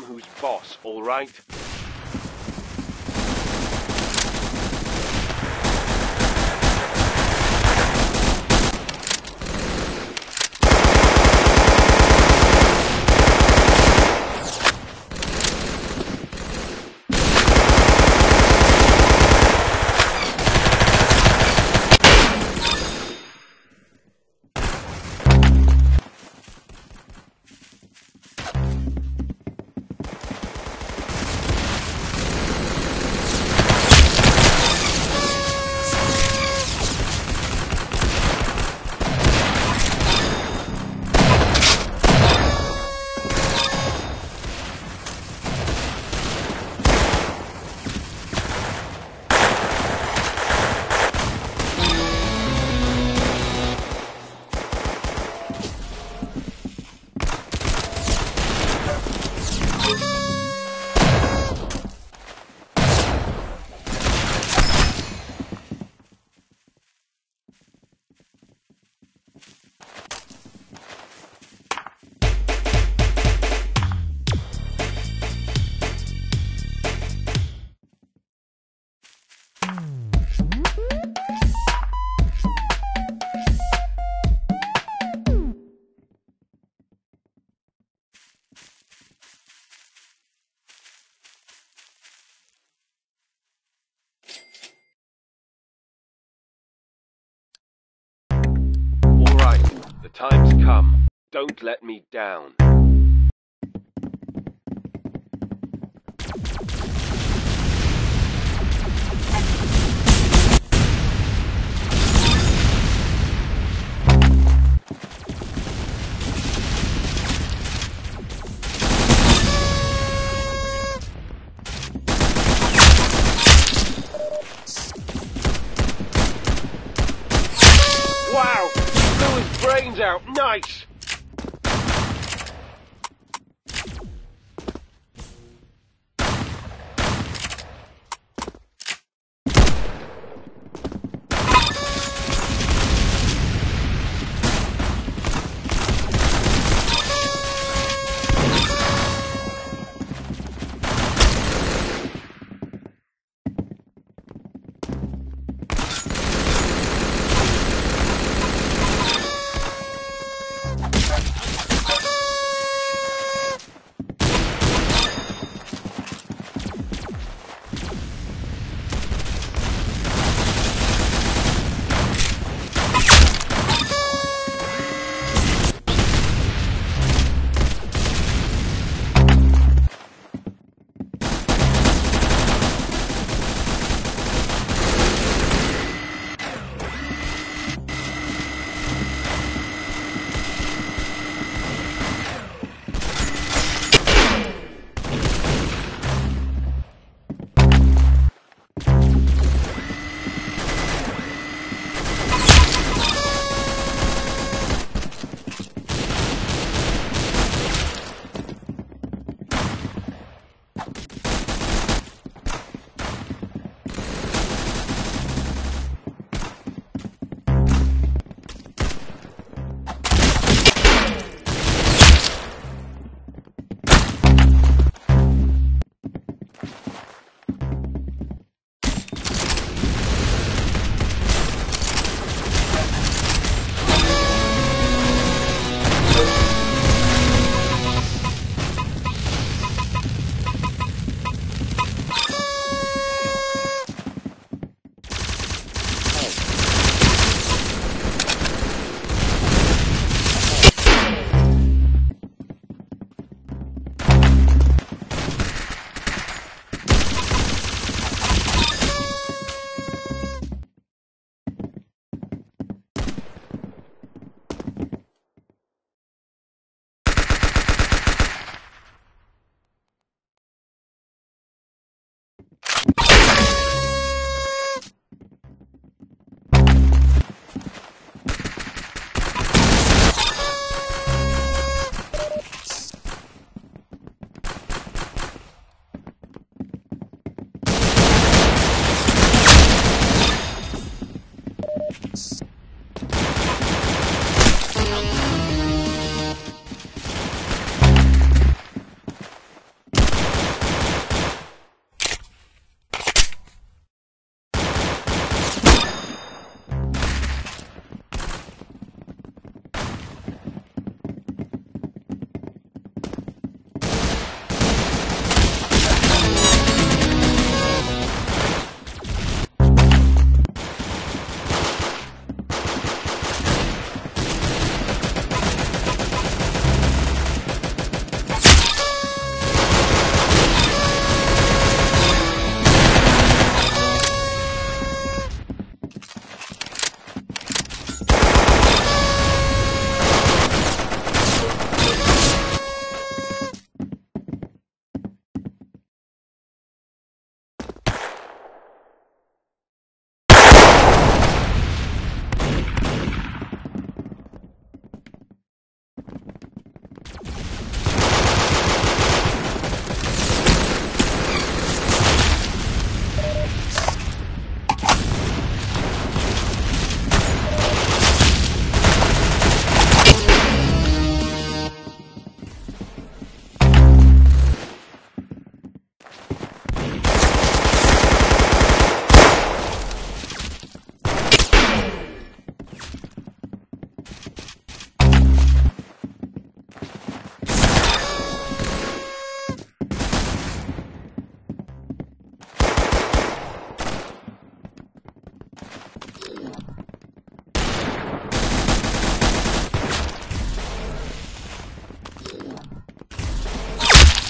who's boss? Alright, the time's come. Don't let me down. Out. Nice!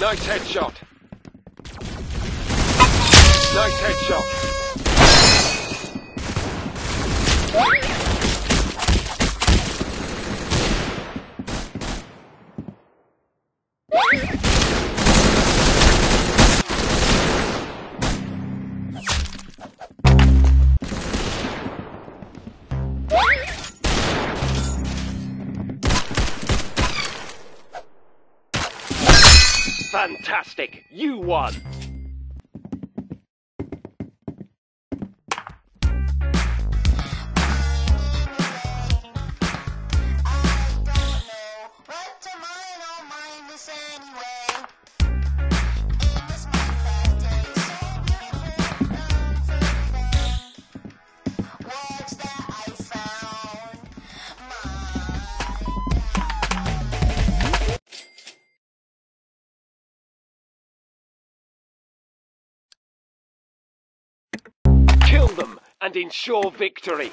Nice headshot. Nice headshot. Fantastic! You won! And ensure victory.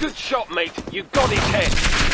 Good shot, mate. You got his head.